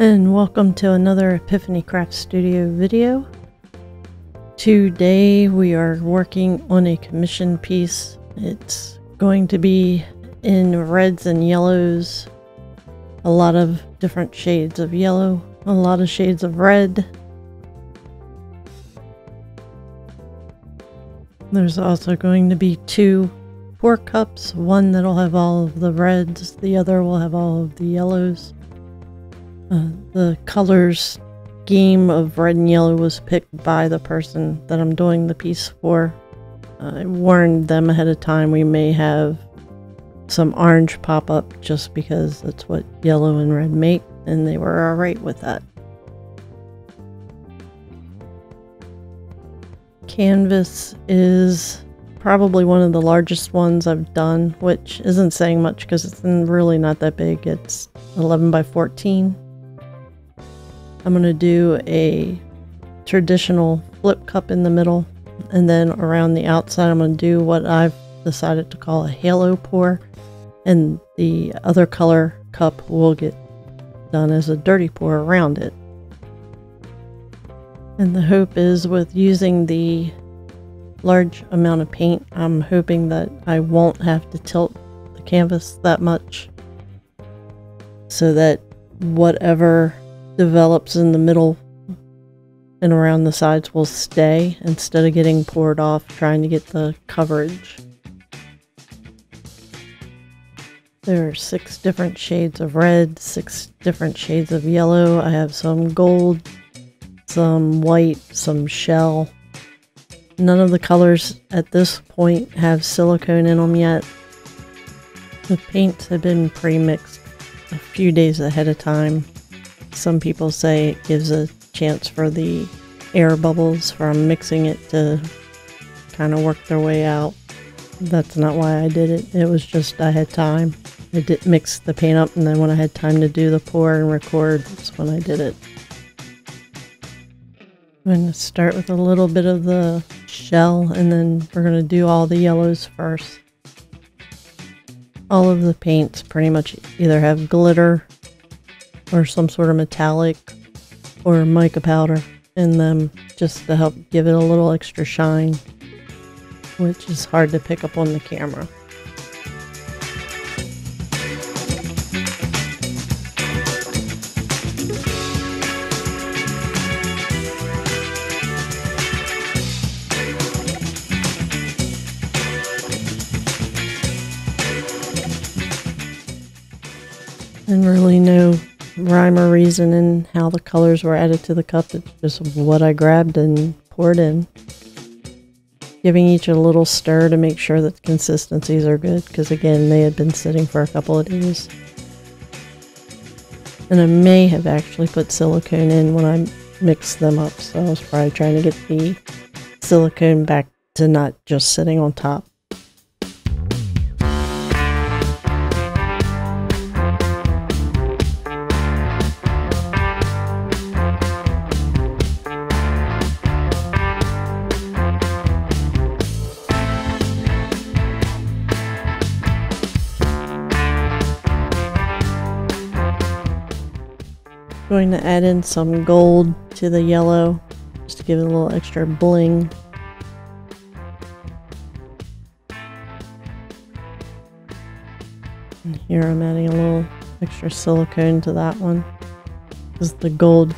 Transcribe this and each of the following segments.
And welcome to another Epiphany Craft Studio video. Today we are working on a commission piece. It's going to be in reds and yellows, a lot of different shades of yellow, a lot of shades of red. There's also going to be two pour cups, one that'll have all of the reds, the other will have all of the yellows. Uh, the colors scheme of red and yellow was picked by the person that I'm doing the piece for. I warned them ahead of time we may have some orange pop up just because that's what yellow and red make, and they were alright with that. Canvas is probably one of the largest ones I've done, which isn't saying much because it's really not that big. It's 11 by 14 I'm going to do a traditional flip cup in the middle and then around the outside I'm going to do what I've decided to call a halo pour and the other color cup will get done as a dirty pour around it. And the hope is with using the large amount of paint, I'm hoping that I won't have to tilt the canvas that much so that whatever develops in the middle and around the sides will stay instead of getting poured off trying to get the coverage. There are six different shades of red, six different shades of yellow. I have some gold, some white, some shell. None of the colors at this point have silicone in them yet. The paints have been pre-mixed a few days ahead of time. Some people say it gives a chance for the air bubbles from mixing it to kind of work their way out. That's not why I did it. It was just I had time. I did mix the paint up and then when I had time to do the pour and record, that's when I did it. I'm going to start with a little bit of the shell and then we're going to do all the yellows first. All of the paints pretty much either have glitter or some sort of metallic or mica powder in them just to help give it a little extra shine, which is hard to pick up on the camera. And really no rhyme or reason in how the colors were added to the cup. It's just what I grabbed and poured in. Giving each a little stir to make sure that the consistencies are good because again they had been sitting for a couple of days. And I may have actually put silicone in when I mixed them up so I was probably trying to get the silicone back to not just sitting on top. Going to add in some gold to the yellow just to give it a little extra bling. And here I'm adding a little extra silicone to that one because the gold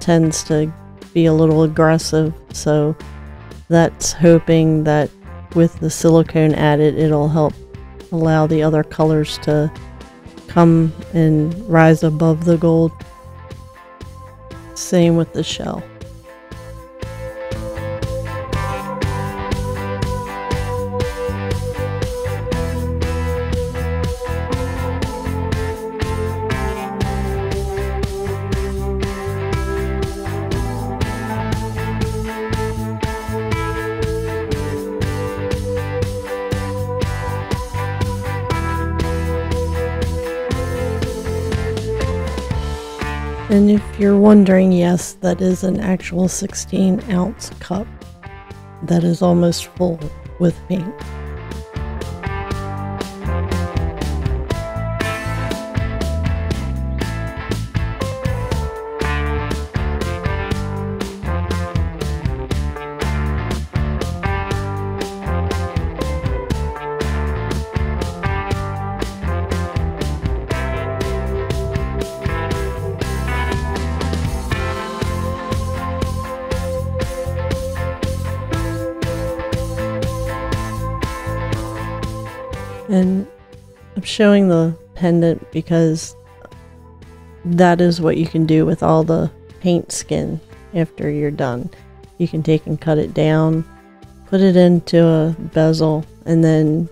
tends to be a little aggressive so that's hoping that with the silicone added it'll help allow the other colors to come and rise above the gold same with the shell. And if you're wondering, yes, that is an actual 16 ounce cup that is almost full. with paint. And I'm showing the pendant because that is what you can do with all the paint skin after you're done. You can take and cut it down, put it into a bezel, and then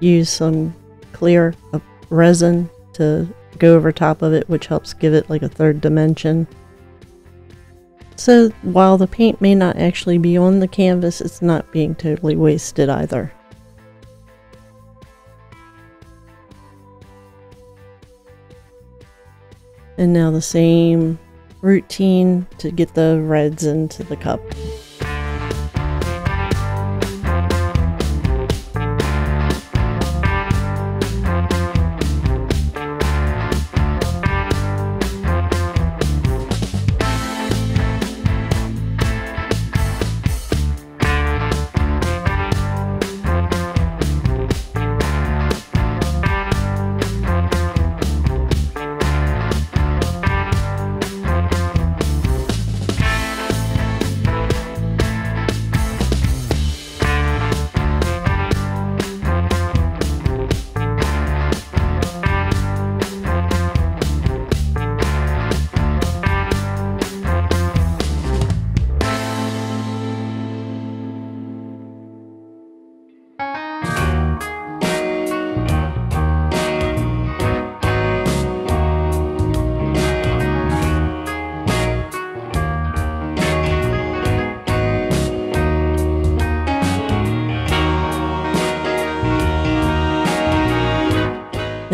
use some clear uh, resin to go over top of it, which helps give it like a third dimension. So while the paint may not actually be on the canvas, it's not being totally wasted either. And now the same routine to get the reds into the cup.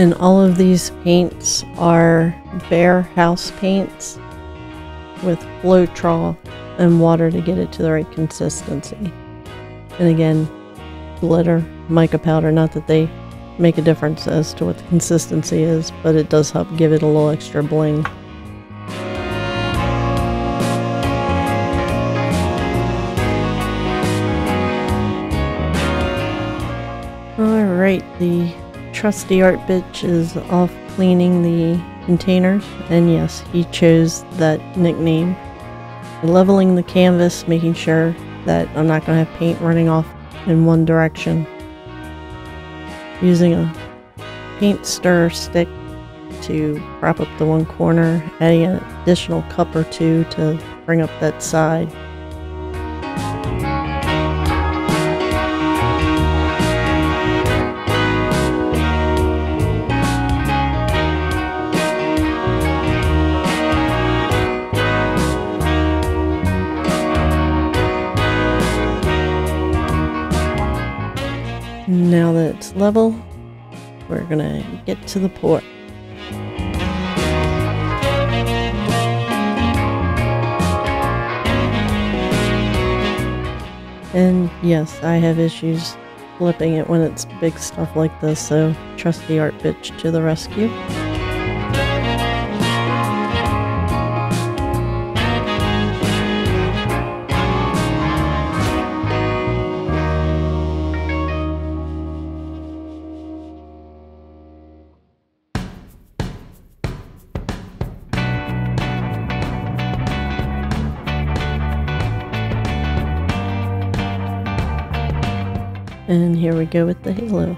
And all of these paints are Behr house paints with Floetrol and water to get it to the right consistency. And again, glitter, mica powder, not that they make a difference as to what the consistency is, but it does help give it a little extra bling. Alright, the trusty art bitch is off cleaning the containers, and yes, he chose that nickname. Leveling the canvas, making sure that I'm not going to have paint running off in one direction. Using a paint stir stick to prop up the one corner, adding an additional cup or two to bring up that side. Now that it's level, we're gonna get to the pour. And yes, I have issues flipping it when it's big stuff like this, so trusty art bitch to the rescue. And here we go with the halo.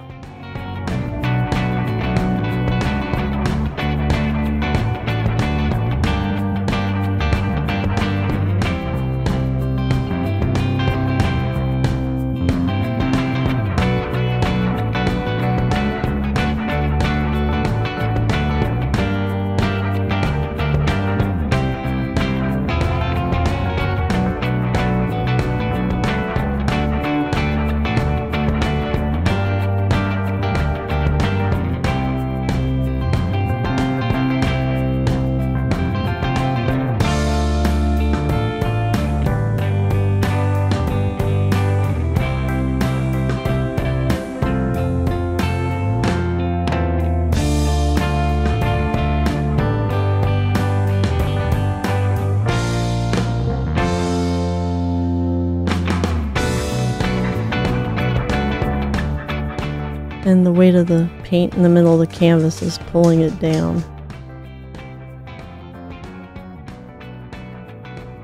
And the weight of the paint in the middle of the canvas is pulling it down.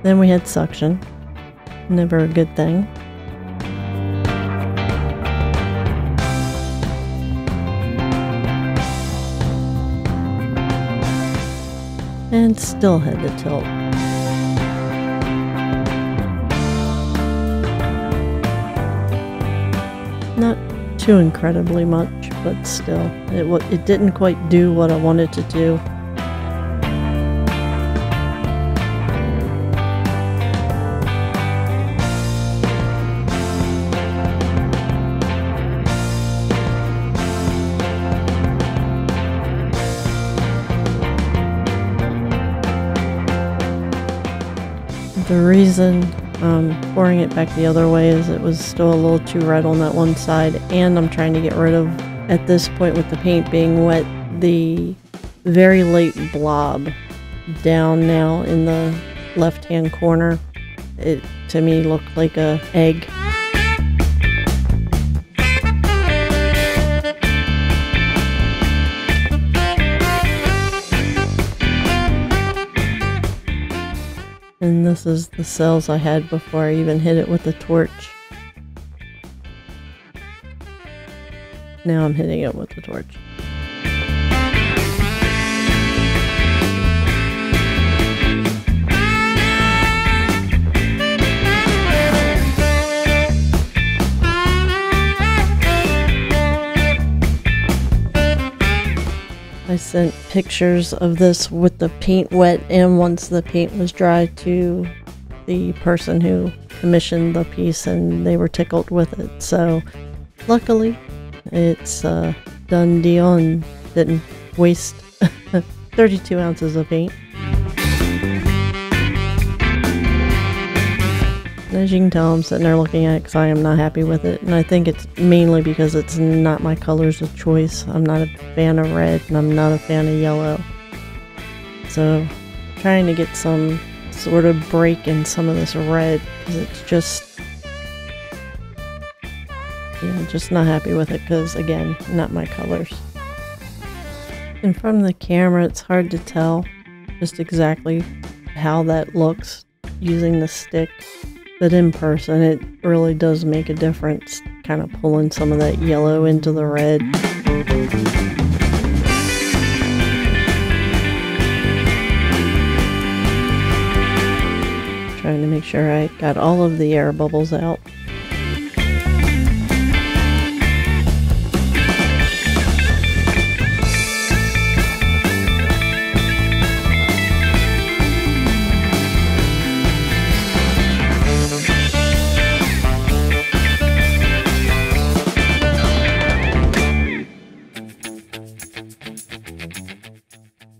Then we had suction. Never a good thing. And still had to tilt. Not too incredibly much, but still, it, it didn't quite do what I wanted to do. The reason um, pouring it back the other way as it was still a little too red on that one side, and I'm trying to get rid of, at this point with the paint being wet, the very late blob down now in the left hand corner. It to me looked like a egg. This is the cells I had before I even hit it with the torch. Now I'm hitting it with the torch. I sent pictures of this with the paint wet and once the paint was dry to the person who commissioned the piece and they were tickled with it. So luckily it's a done deal and didn't waste 32 ounces of paint. As you can tell, I'm sitting there looking at it because I am not happy with it. And I think it's mainly because it's not my colors of choice. I'm not a fan of red and I'm not a fan of yellow. So, trying to get some sort of break in some of this red because it's just. Yeah, just not happy with it because, again, not my colors. And from the camera, it's hard to tell just exactly how that looks using the stick. But in person, it really does make a difference, kind of pulling some of that yellow into the red. Trying to make sure I got all of the air bubbles out.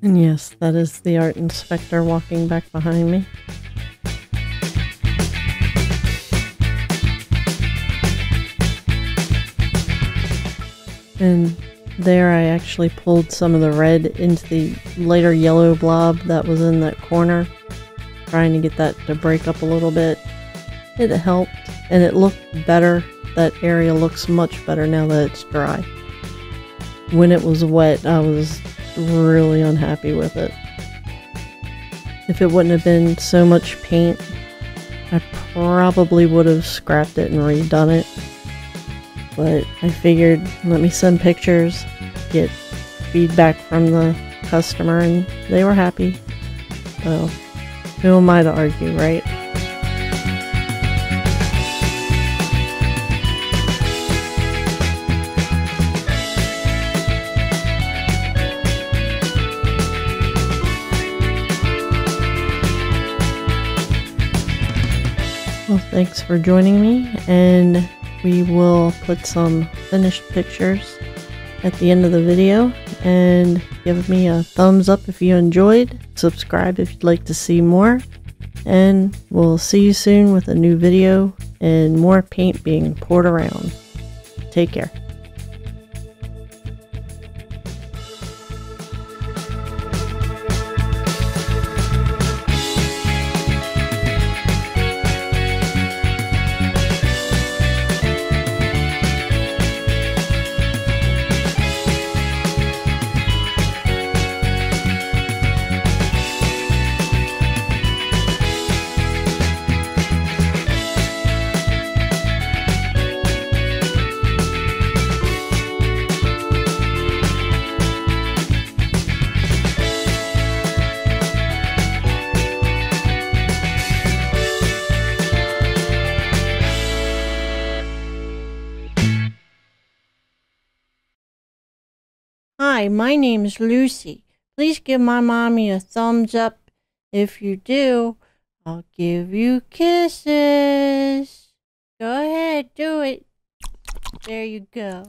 And yes, that is the art inspector walking back behind me. And there I actually pulled some of the red into the lighter yellow blob that was in that corner, trying to get that to break up a little bit. It helped, and it looked better. That area looks much better now that it's dry. When it was wet, I was really unhappy with it. If it wouldn't have been so much paint, I probably would have scrapped it and redone it. But I figured, let me send pictures, get feedback from the customer, and they were happy. So, who am I to argue, right? Thanks for joining me, and we will put some finished pictures at the end of the video. And give me a thumbs up if you enjoyed, subscribe if you'd like to see more, and we'll see you soon with a new video and more paint being poured around. Take care. Hi, my name is Lucy. Please give my mommy a thumbs up. If you do, I'll give you kisses. Go ahead, do it. There you go.